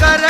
cara.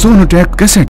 Sonotek cassette